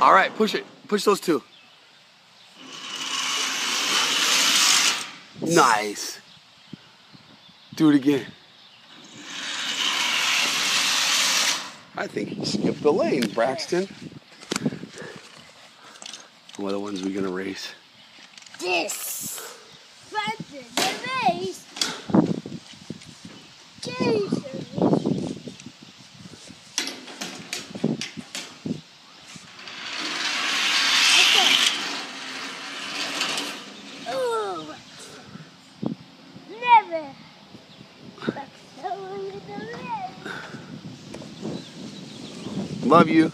All right, push it. Push those two. Nice. Do it again. I think you skipped the lane, Braxton. What the ones we gonna race? This. Braxton, Love you.